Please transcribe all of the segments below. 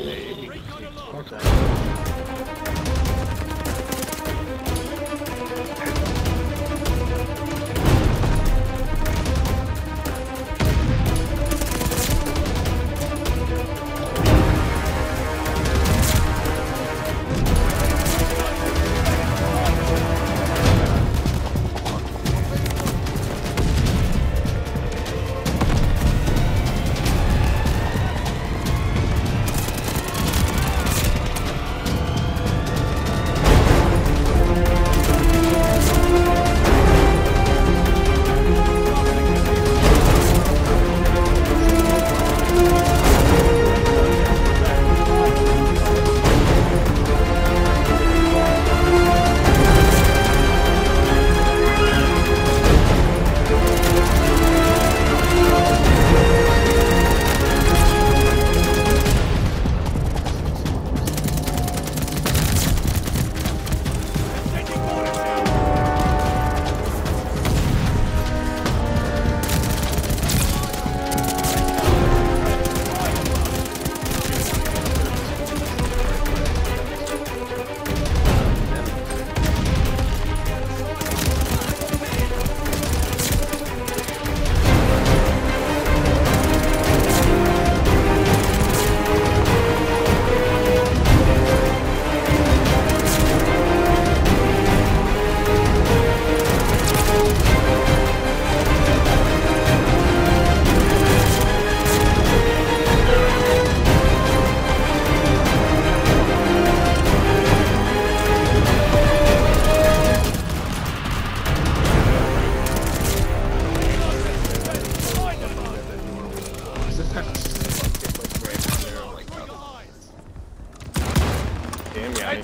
Hey,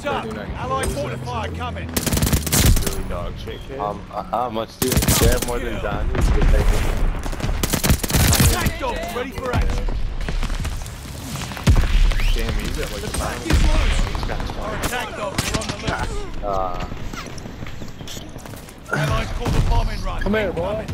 Damn, yeah, Heads up! Allied fortifier coming! Really dog shit, kid. Um, how much do you care more than Johnny? You can take it. Attack dogs ready for action! Damn, he's at like Attack five. is loose! He's got Our attack dogs are on the loose! Uh, Allied call the bombing run! Come here, boy.